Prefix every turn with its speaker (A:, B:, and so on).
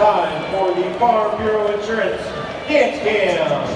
A: time for the Farm Bureau Insurance Dance Cam.